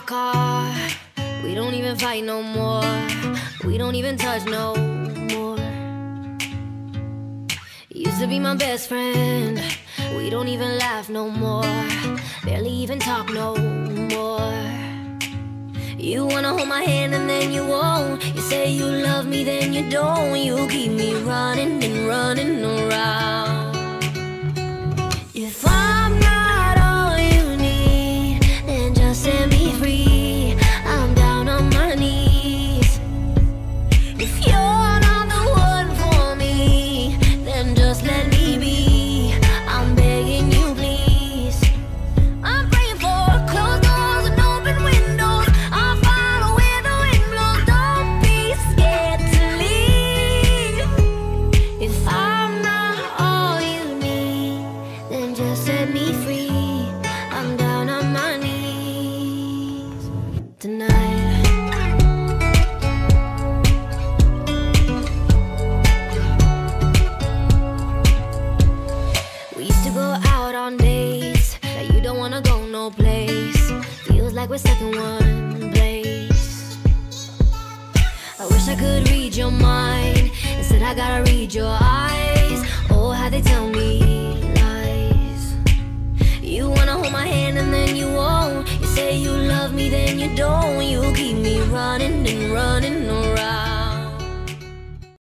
our car. We don't even fight no more. We don't even touch no more. Used to be my best friend. We don't even laugh no more. Barely even talk no more. You wanna hold my hand and then you won't. You say you love me, then you don't. You keep me running and running around. Me free. I'm down on my knees tonight. We used to go out on dates that you don't wanna go no place. Feels like we're stuck in one place. I wish I could read your mind. Instead, I gotta read your eyes. Me, then you don't. You keep me running and running around.